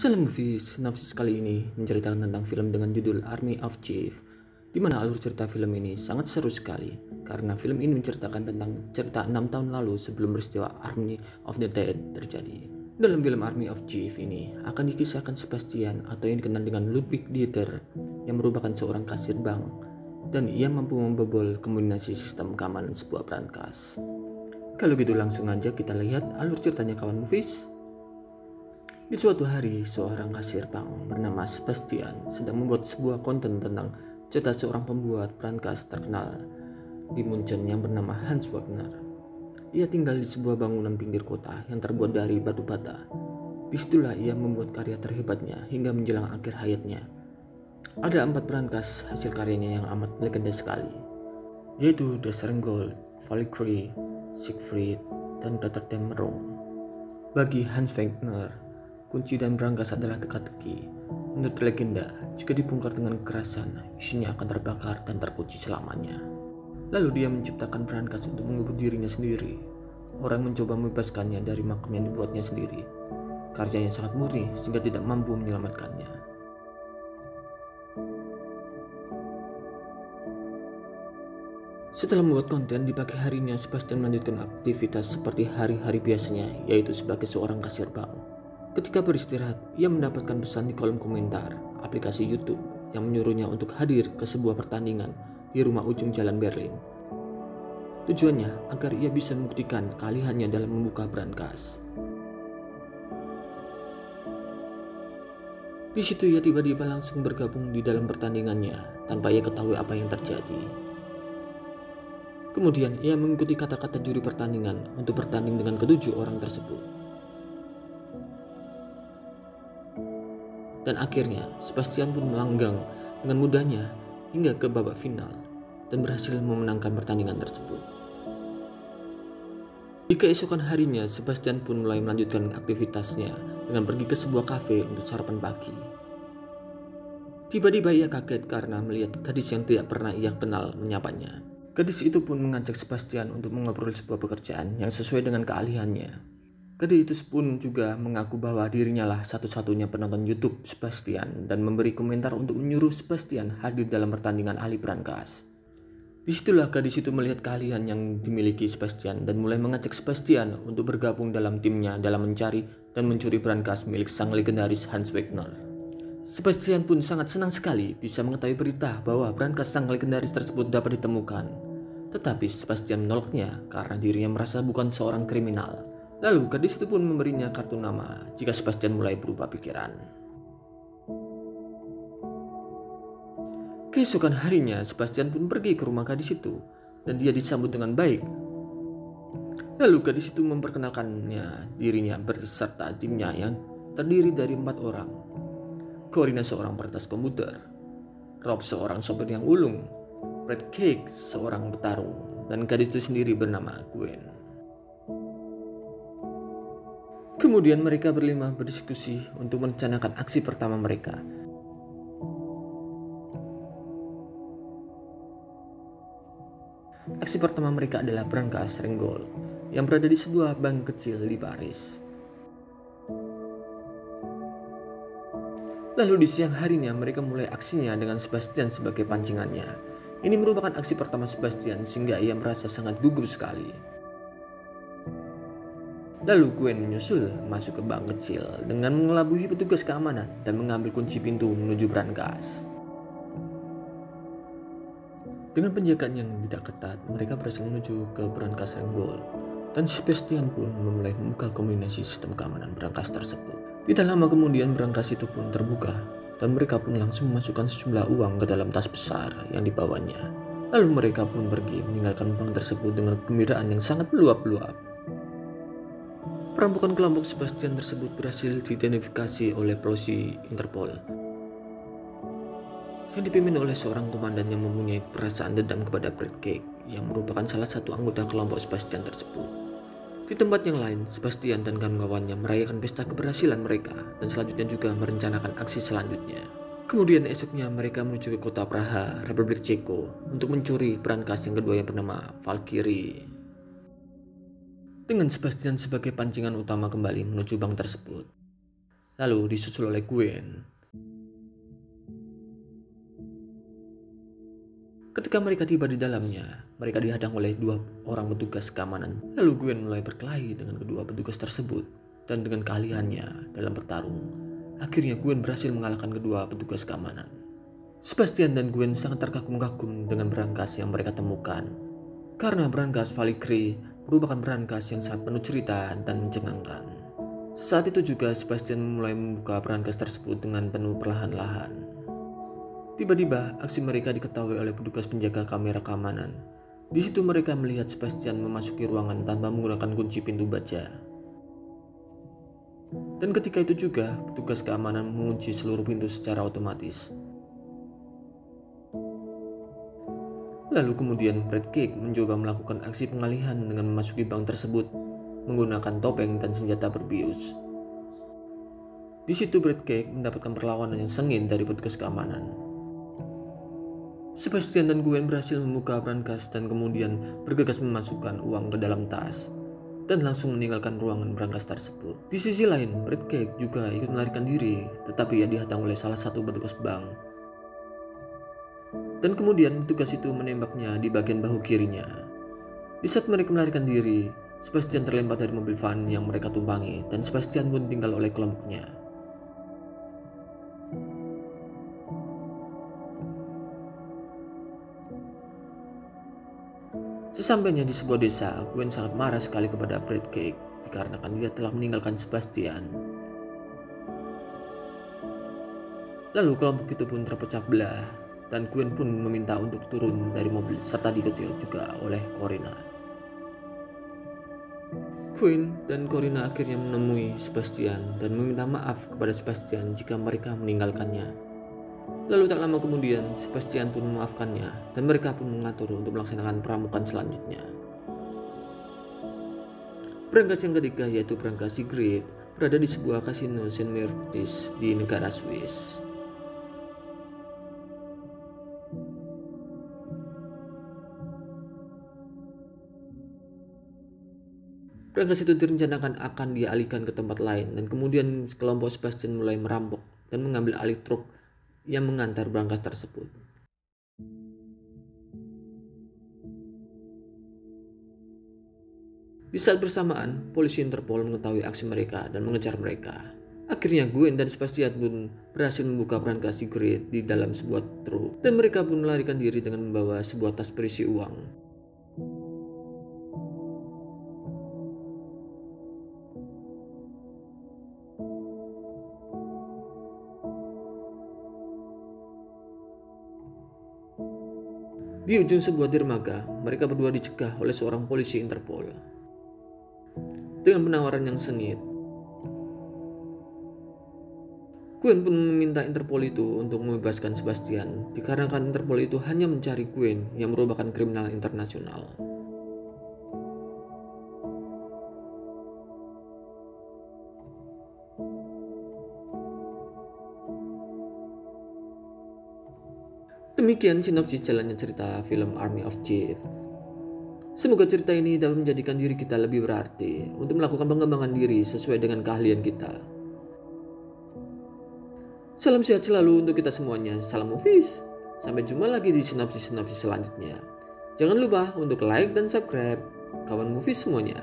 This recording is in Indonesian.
Salam Movie Synopsis kali ini menceritakan tentang film dengan judul Army of Chief di mana alur cerita film ini sangat seru sekali karena film ini menceritakan tentang cerita 6 tahun lalu sebelum peristiwa Army of the Dead terjadi. Dalam film Army of Chief ini akan dikisahkan Sebastian atau yang dikenal dengan Ludwig Dieter yang merupakan seorang kasir bank dan ia mampu membobol kombinasi sistem keamanan sebuah brankas. Kalau gitu langsung aja kita lihat alur ceritanya kawan movies. Di suatu hari, seorang kasir bank bernama Sebastian sedang membuat sebuah konten tentang cerita seorang pembuat brankas terkenal di Munchen yang bernama Hans Wagner. Ia tinggal di sebuah bangunan pinggir kota yang terbuat dari batu bata. Di situlah ia membuat karya terhebatnya hingga menjelang akhir hayatnya. Ada empat brankas hasil karyanya yang amat legenda sekali, yaitu The Gold, Valkyrie, Siegfried, dan Rotterdam Bagi Hans Wagner, kunci dan brankas adalah teka-teki. Menurut legenda, jika dibongkar dengan kekerasan, isinya akan terbakar dan terkunci selamanya. Lalu dia menciptakan brankas untuk mengubur dirinya sendiri. Orang mencoba membebaskannya dari makam yang dibuatnya sendiri. Karyanya sangat murni sehingga tidak mampu menyelamatkannya. Setelah membuat konten di pagi harinya, Sebastian melanjutkan aktivitas seperti hari-hari biasanya, yaitu sebagai seorang kasir bank. Ketika beristirahat, ia mendapatkan pesan di kolom komentar aplikasi YouTube yang menyuruhnya untuk hadir ke sebuah pertandingan di rumah ujung jalan Berlin. Tujuannya agar ia bisa membuktikan keahliannya dalam membuka brankas. Di situ ia tiba-tiba langsung bergabung di dalam pertandingannya tanpa ia ketahui apa yang terjadi. Kemudian ia mengikuti kata-kata juri pertandingan untuk bertanding dengan ketujuh orang tersebut. Dan akhirnya Sebastian pun melanggang dengan mudahnya hingga ke babak final dan berhasil memenangkan pertandingan tersebut. Di keesokan harinya, Sebastian pun mulai melanjutkan aktivitasnya dengan pergi ke sebuah kafe untuk sarapan pagi. Tiba-tiba ia kaget karena melihat gadis yang tidak pernah ia kenal menyapanya. Gadis itu pun mengajak Sebastian untuk mengobrol sebuah pekerjaan yang sesuai dengan keahliannya. Itu pun juga mengaku bahwa dirinya lah satu-satunya penonton YouTube Sebastian dan memberi komentar untuk menyuruh Sebastian hadir dalam pertandingan ahli brankas. Di situlah gadis itu melihat keahlian yang dimiliki Sebastian dan mulai mengajak Sebastian untuk bergabung dalam timnya dalam mencari dan mencuri brankas milik sang legendaris Hans Wagner. Sebastian pun sangat senang sekali bisa mengetahui berita bahwa brankas sang legendaris tersebut dapat ditemukan. Tetapi Sebastian menolaknya karena dirinya merasa bukan seorang kriminal Lalu gadis itu pun memberinya kartu nama jika Sebastian mulai berubah pikiran. Keesokan harinya, Sebastian pun pergi ke rumah gadis itu dan dia disambut dengan baik. Lalu gadis itu memperkenalkannya dirinya berserta timnya yang terdiri dari empat orang. Corina seorang peretas komputer, Rob seorang sopir yang ulung, Brad Cake seorang petarung, dan gadis itu sendiri bernama Gwen. Kemudian mereka berlima berdiskusi untuk merencanakan aksi pertama mereka. Aksi pertama mereka adalah berangkat Renggol yang berada di sebuah bank kecil di Paris. Lalu di siang harinya mereka mulai aksinya dengan Sebastian sebagai pancingannya. Ini merupakan aksi pertama Sebastian sehingga ia merasa sangat gugup sekali. Lalu Gwen menyusul masuk ke bank kecil dengan mengelabuhi petugas keamanan dan mengambil kunci pintu menuju brankas. Dengan penjagaan yang tidak ketat, mereka berhasil menuju ke brankas Renggol dan Sebastian pun memulai membuka kombinasi sistem keamanan brankas tersebut. Tidak lama kemudian brankas itu pun terbuka dan mereka pun langsung memasukkan sejumlah uang ke dalam tas besar yang dibawanya. Lalu mereka pun pergi meninggalkan bank tersebut dengan kegembiraan yang sangat meluap-luap. Perampokan kelompok Sebastian tersebut berhasil diidentifikasi oleh polisi Interpol yang dipimpin oleh seorang komandan yang mempunyai perasaan dendam kepada Brad Cake yang merupakan salah satu anggota kelompok Sebastian tersebut. Di tempat yang lain, Sebastian dan kawan-kawannya merayakan pesta keberhasilan mereka dan selanjutnya juga merencanakan aksi selanjutnya. Kemudian esoknya mereka menuju ke kota Praha, Republik Ceko untuk mencuri brankas yang kedua yang bernama Valkyrie dengan Sebastian sebagai pancingan utama kembali menuju bank tersebut. lalu disusul oleh Gwen. Ketika mereka tiba di dalamnya, mereka dihadang oleh dua orang petugas keamanan. Lalu Gwen mulai berkelahi dengan kedua petugas tersebut dan dengan keahliannya dalam bertarung. Akhirnya Gwen berhasil mengalahkan kedua petugas keamanan. Sebastian dan Gwen sangat terkagum-kagum dengan berangkas yang mereka temukan. Karena berangkas Valikri merupakan berangkas yang sangat penuh cerita dan mencengangkan. Saat itu juga Sebastian mulai membuka berangkas tersebut dengan penuh perlahan-lahan. Tiba-tiba, aksi mereka diketahui oleh petugas penjaga kamera keamanan. Di situ mereka melihat Sebastian memasuki ruangan tanpa menggunakan kunci pintu baja. Dan ketika itu juga, petugas keamanan mengunci seluruh pintu secara otomatis. Lalu kemudian Brad Cake mencoba melakukan aksi pengalihan dengan memasuki bank tersebut menggunakan topeng dan senjata berbius. Di situ Brad Cake mendapatkan perlawanan yang sengit dari petugas keamanan. Sebastian dan Gwen berhasil membuka brankas dan kemudian bergegas memasukkan uang ke dalam tas dan langsung meninggalkan ruangan brankas tersebut. Di sisi lain, Brad Cake juga ikut melarikan diri, tetapi ia dihantam oleh salah satu petugas bank. Dan kemudian petugas itu menembaknya di bagian bahu kirinya. Di saat mereka melarikan diri, Sebastian terlempar dari mobil van yang mereka tumpangi dan Sebastian pun tinggal oleh kelompoknya. Sesampainya di sebuah desa, Gwen sangat marah sekali kepada Brad Cake dikarenakan dia telah meninggalkan Sebastian. Lalu kelompok itu pun terpecah belah dan Gwen pun meminta untuk turun dari mobil serta diikuti juga oleh Corina. Gwen dan Corina akhirnya menemui Sebastian dan meminta maaf kepada Sebastian jika mereka meninggalkannya. Lalu tak lama kemudian, Sebastian pun memaafkannya dan mereka pun mengatur untuk melaksanakan peramukan selanjutnya. Berangkas yang ketiga yaitu berangkas Sigrid berada di sebuah kasino Saint Mertis di negara Swiss. Berangkas itu direncanakan akan dialihkan ke tempat lain dan kemudian kelompok Sebastian mulai merampok dan mengambil alih truk yang mengantar berangkas tersebut. Di saat bersamaan, polisi Interpol mengetahui aksi mereka dan mengejar mereka. Akhirnya Gwen dan Sebastian pun berhasil membuka berangkas Sigrid di dalam sebuah truk dan mereka pun melarikan diri dengan membawa sebuah tas berisi uang. Di ujung sebuah dermaga, mereka berdua dicegah oleh seorang polisi Interpol. Dengan penawaran yang sengit, Gwen pun meminta Interpol itu untuk membebaskan Sebastian, dikarenakan Interpol itu hanya mencari Gwen yang merupakan kriminal internasional. Demikian sinopsis jalannya cerita film Army of Chief. Semoga cerita ini dapat menjadikan diri kita lebih berarti untuk melakukan pengembangan diri sesuai dengan keahlian kita. Salam sehat selalu untuk kita semuanya. Salam movies. Sampai jumpa lagi di sinopsis-sinopsis selanjutnya. Jangan lupa untuk like dan subscribe. Kawan movies semuanya.